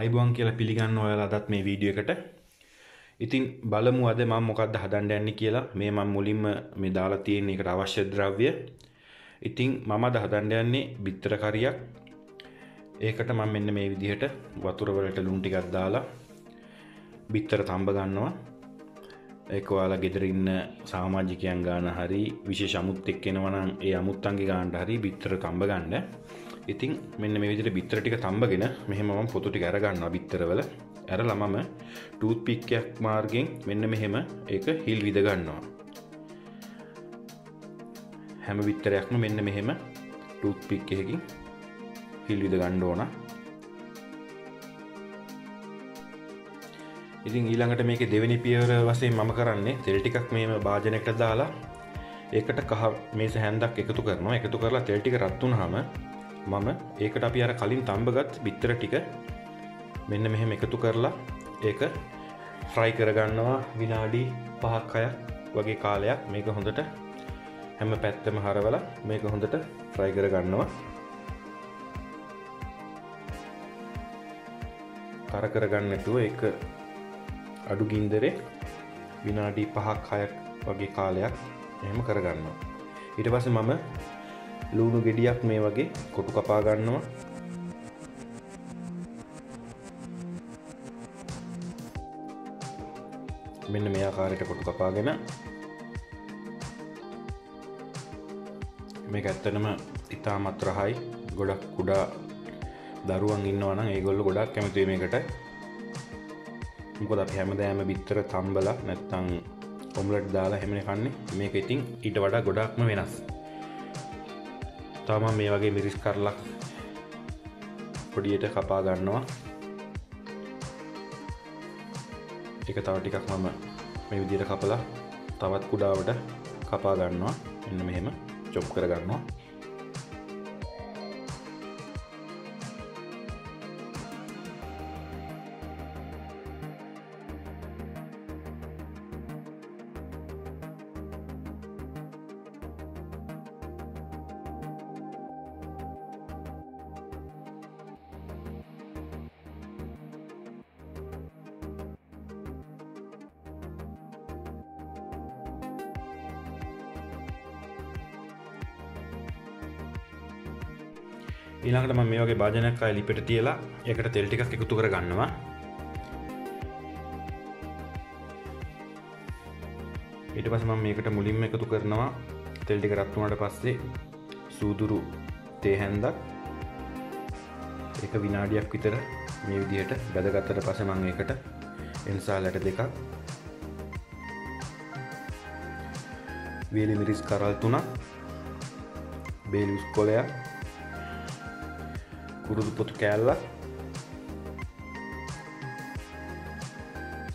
අයිබුවන් කියලා පිළිගන්න ඔයාලා අදත් මේ වීඩියෝ එකට. ඉතින් බලමු අද මම මොකක්ද හදන්න යන්නේ කියලා. මේ මම මුලින්ම මේ දාලා තියෙන එකට අවශ්‍ය ද්‍රව්‍ය. ඉතින් මම අද හදන්න යන්නේ බිත්තර කරියක්. ඒකට මම මෙන්න මේ විදිහට වතුර වලට ලුණු ටිකක් දාලා බිත්තර තඹ ගන්නවා. ඒක ඔයාලා ගෙදර ඉන්න සමාජිකයන් ගාන හරි විශේෂ අමුත් එක්ක එනවා නම් ඒ අමුත්තන්ගේ ගානට හරි බිත්තර තඹ ගන්න. ඉතින් මෙන්න මේ විදිහට බිත්තර ටික තඹගෙන මෙහෙම මම පොතු ටික අරගන්නවා බිත්තරවල. ඇරලා මම ටූත් පික්කයක් මාර්ගෙන් මෙන්න මෙහෙම ඒක හිල් විද ගන්නවා. හැම බිත්තරයක්ම මෙන්න මෙහෙම ටූත් පික් එකකින් හිල් විද ගන්න ඕන. ඉතින් ඊළඟට මේක දෙවැනි පියවර වශයෙන් මම කරන්නේ තෙල් ටිකක් මේම භාජනයකට දාලා ඒකට කහ මේස හැන්දක් එකතු කරනවා. එකතු කරලා තෙල් ටික රත් වුනහම මම ඒකට අපි අර කලින් තම්බගත් බිත්තර ටික මෙන්න මෙහෙම එකතු කරලා ඒක ෆ්‍රයි කරගන්නවා විනාඩි පහක් අයක් වගේ කාලයක් මේක හොඳට හැම පැත්තම හරවල මේක හොඳට ෆ්‍රයි කරගන්නවා. කර කරගන්නටුව එක අඩු ගින්දරේ විනාඩි පහක් හයක් වගේ කාලයක් එහෙම කරගන්නවා. ඊට පස්ස මම ලූුණු ගෙඩියක් මේ වගේ කොටු කපා ගන්නවා. මෙන්න මේ ආකාරයට කොටු කපාගෙන මේ ඇත්තනම ඉතාමත් රහයි ගොඩක් කුඩා දරුවන් ඉන්නවන ඒගොල්ල ගොඩක් කැමතිේ මේකට. මොකද හැමදෑම බිත්තර තම්බල නැත්තං ඔම්ලට් දාලා හෙමෙන කන්නේ. මේක ඉතින් ඊට වඩා ගොඩක්ම වෙනස්. තම මේ වගේ මිරිස් කරලක් පොඩියට කපා ගන්නවා. එක තව ටිකක් මම මේ විදියට කපලා තවත් කුඩාවට කපා ගන්නවා. එන්න මෙහෙම චොප් කර ගන්නවා ඊළඟට ම මේ වගේ භාජනයක් අය ලිපට තියලා එකට තෙල් ටිකක් එකතු කර ගන්නවා ඊට පස මම මේකට මුලින්ම එකතු කරනවා තෙල් ටික රත්තුනට පස්සේ සූදුරු තේහැන්දක් එක විනාඩියක් විතර මේ විදිහට බැදගත්තට පස මං එකට එනිසා ලැට දෙකක් වේලි මිරිස් කරල් තුනක් බේලිස් කොලයක් කුරුදු පොතු කෑල්ල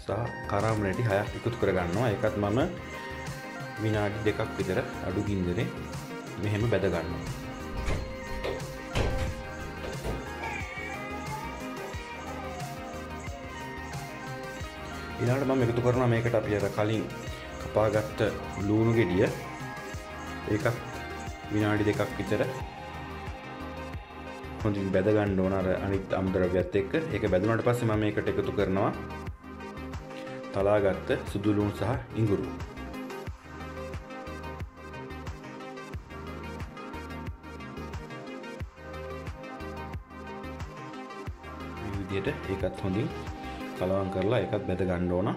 සහ කරම් නැටි හයක් එකතු කරගන්නවා. එකත් මම විනාඩි දෙකක් විතර අඩු ගින්දරේ මෙහෙම බැදගන්නවා ඉලාට මම එකතු කරන මේකට අපි අර කලින් කපාගත්ත ලූුණු ගෙඩිය. ඒකත් විනාඩි දෙකක් විතර හොඳින් බැදගන්න ඕන අර අනිත් අමුද්‍රව්‍යත් එක්ක. ඒක බැදුනට පස්සේ මම ඒකට එකතු කරනවා. තලාගත්ත සුදුලුන් සහ ඉඟුරු. විදියට ඒකත් හොඳින් කලවන් කරලා එකත් බැද ගන්න ඕන.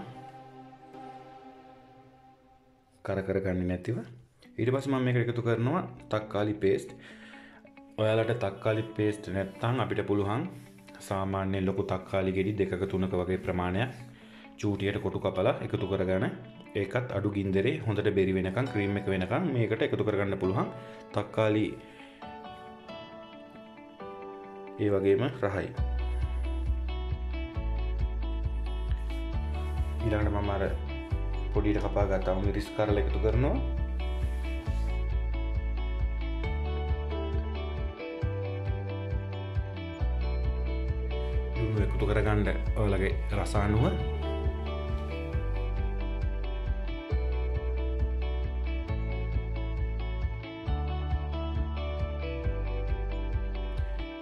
කර කරගන්න නැතිව. ඊට පස්ස මම මේක එකතු කරනවා තක්කාලි පේස්ට් ඔයාලට තක්කාලි පේස්ට් නැත්තං අපිට පුළුවන් සාමාන්‍ය ලොකු තක්කාලි ගෙඩි දෙක තුනක වගේ ප්‍රමාණයක් චූටියට කොටු කපලා එකතු කරගන ඒකත් අඩු ගින්දරේ හොඳට බෙරි වෙනකම් ක්‍රීම් එක වෙනකම් මේකට එකතු කරගන්න පුළුවන්. තක්කාලි ඒ වගේම රහයි. ඊළඟට මම අර පොඩිට කපා ගත්තාම මිරිස් කරලා එකතු කරනවා. එකතු කරගණ්ඩ ඔලගේ රසානුව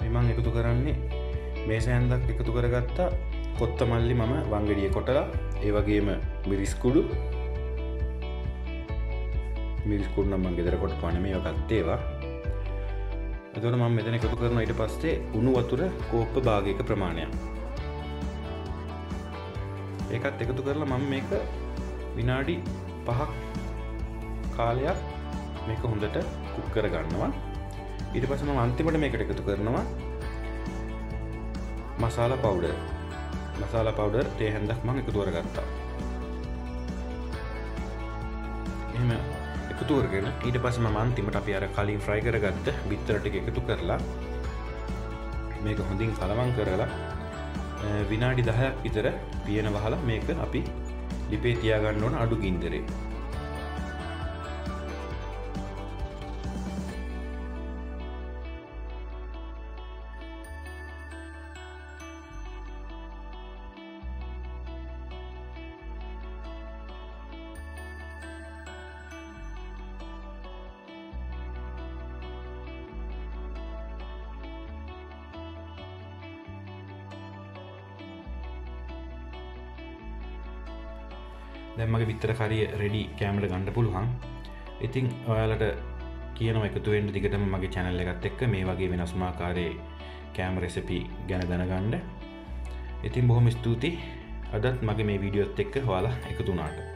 එමං එකතු කරන්නේ මේ සෑන්දක් එකතු කරගත්තා කොත්ත මල්ලි මම වංගඩිය කොටලා ඒවගේම මිරිස්කුඩු. මිරිස්කුඩ් නම්ම ගෙදර කොට පන මේ ගත්තේවා එතට මම මෙතන එකතු කරන ඊට පස්සේ උණු වතුර කෝප්ප භාගයක ප්‍රමාණයක්. ඒකත් එකතු කරලා මම මේක විනාඩි පහක් කාලයක් මේක හොඳට කුක් කර ගන්නවා ඊට පසම අන්තිමට මේකට එකතු කරනවා මසාල පවුඩ මසාල පවුඩර් තේ හැන්දක් මං එකතුවර ගත්තා එම එකතුවරගෙන ඊට පසම මන්තිමට අපි අර කලින් ෆ්‍රයි කරගත්ත බිත්තරට එකතු කරලා මේක හොඳින් කලවං කරලා විනාඩි දහයක් විතර පියන වහලා මේක අපි ලිපේ තියාගන්න ඕන අඩු ගින්දරේ. දැම්මගේ විත්තර කරිය රෙඩි කෑමට ගණඩ පුළුවන්. ඉතිං ඔයාලට කියන එකතුවෙන් දිගටම මගේ චැනල්ල එකත් එක්ක මේ වගේ වෙනස්මාකාරයේ කෑම රෙසපි ගැන දැනගණ්ඩ ඉතින් බොහොම ස්තුති අදත් මගේ මේ වීඩියෝත් එක්ක හවාලා එකතුනාට